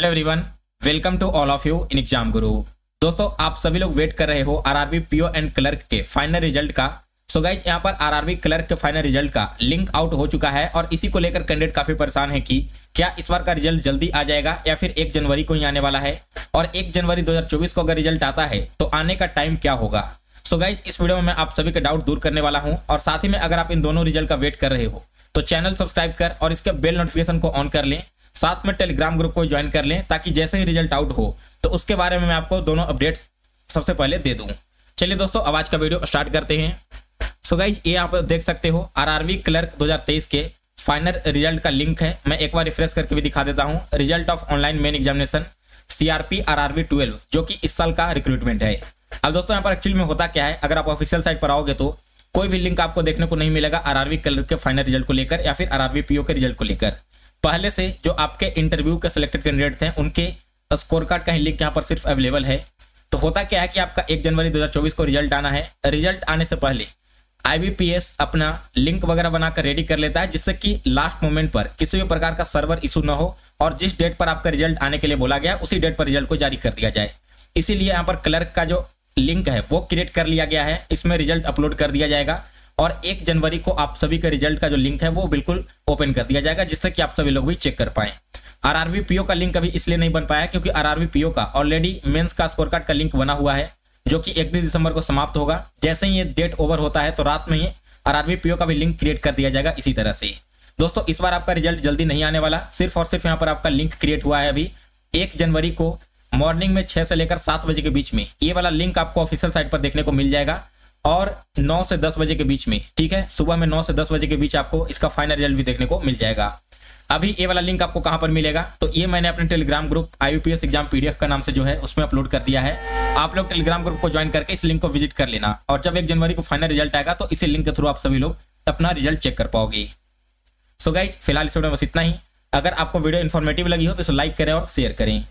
Hello everyone welcome to all of you in exam Guru दोस्तों, आप सभी लोग वेट कर रहे हो आरआरबी पीओ एंड क्लर्क के फाइनल रिज़ल्ट का। सो गाइज़ यहाँ पर आरआरबी क्लर्क के फाइनल रिज़ल्ट का लिंक आउट हो चुका है और इसी को लेकर कैंडिडेट काफ़ी परेशान है कि क्या इस बार का रिज़ल्ट जल्दी आ जाएगा या फिर एक जनवरी को ही आने वाला है? और एक जनवरी 2024 को अगर रिज़ल्ट आता है तो आने का टाइम क्या होगा? सो so गाइज़ इस वीडियो में मैं आप सभी का डाउट दूर करने वाला हूँ और साथ ही में अगर आप इन दोनों रिज़ल्ट का वेट कर रहे हो तो चैनल सब्सक्राइब कर और इसके बेल नोटिफिकेशन को ऑन कर लें। साथ में टेलीग्राम ग्रुप को ज्वाइन कर लें ताकि जैसे ही रिज़ल्ट आउट हो तो उसके बारे में मैं आपको दोनों अपडेट्स सबसे पहले दे दूँ। चलिए दोस्तों आवाज़ का वीडियो स्टार्ट करते हैं। सो गाइज़ ये आप देख सकते हो आरआरबी क्लर्क 2023 के फाइनल रिज़ल्ट का लिंक है। मैं एक बार रिफ्रेश करके भी दिखा देता हूँ। Result of online main examination CRP RRB 12 जो कि इस साल का रिक्रूटमेंट है। अब दोस्तों, यहाँ पर एक्चुअली में होता क्या है? अगर आप ऑफिशियल साइट पर आओगे तो कोई भी लिंक आपको देखने को नहीं मिलेगा आरआरबी क्लर्क के फाइनल रिज़ल्ट को लेकर या फिर आरआरबी पीओ के रिज़ल्ट को लेकर। पहले से जो आपके इंटरव्यू के सिलेक्टेड कैंडिडेट थे, उनके स्कोर कार्ड का ही लिंक यहाँ पर सिर्फ़ अवेलेबल है। तो होता क्या है कि आपका एक जनवरी 2024 को रिज़ल्ट आना है। रिज़ल्ट आने से पहले आईबीपीएस अपना लिंक वगैरह बनाकर रेडी कर लेता है, जिससे कि लास्ट मोमेंट पर किसी भी प्रकार का सर्वर इशू ना हो और जिस डेट पर आपका रिज़ल्ट आने के लिए बोला गया, उसी डेट पर रिज़ल्ट को जारी कर दिया जाए। इसीलिए यहाँ पर क्लर्क का जो लिंक है, वो क्रिएट कर लिया गया है। इसमें रिज़ल्ट अपलोड कर दिया जाएगा। और एक जनवरी को आप सभी का रिज़ल्ट का जो लिंक है वो बिल्कुल ओपन कर दिया जाएगा, जिससे कि आप सभी लोग भी चेक कर पाए। आरआरबी पीओ का लिंक अभी इसलिए नहीं बन पाया क्योंकि आरआरबी पीओ का ऑलरेडी मेंस का स्कोर कार्ड का लिंक बना हुआ है, जो कि इकतीस दिसंबर को समाप्त होगा। जैसे ही ये डेट ओवर होता है तो रात में ही आरआरबी पीओ का भी लिंक क्रिएट कर दिया जाएगा इसी तरह से। दोस्तों, इस बार आपका रिज़ल्ट जल्दी नहीं आने वाला। सिर्फ़ और सिर्फ़ यहाँ पर आपका लिंक क्रिएट हुआ है अभी। एक जनवरी को मॉर्निंग में छह से लेकर सात बजे के बीच में ये वाला लिंक आपको ऑफिशियल साइट पर देखने को मिल जाएगा। और 9 से 10 बजे के बीच में, ठीक है? सुबह में 9 से 10 बजे के बीच आपको इसका फाइनल रिज़ल्ट भी देखने को मिल जाएगा। अभी ये वाला लिंक आपको कहाँ पर मिलेगा? तो ये मैंने अपने Telegram group IUPS exam PDF का नाम से जो है, उसमें अपलोड कर दिया है। आप लोग टेलीग्राम ग्रुप को ज्वाइन करके इस लिंक को विज़िट कर लेना। और जब एक जनवरी को फाइनल रिज़ल्ट आएगा तो इसी लिंक के थ्रू आप सभी लोग अपना रिज़ल्ट चेक कर पाओगे। सो गाइज़ फ़िलहाल इस वीडियो में बस इतना ही। अगर आपको वीडियो इन्फॉर्मेटिव लगी हो तो इसे लाइक करें और शेयर करें।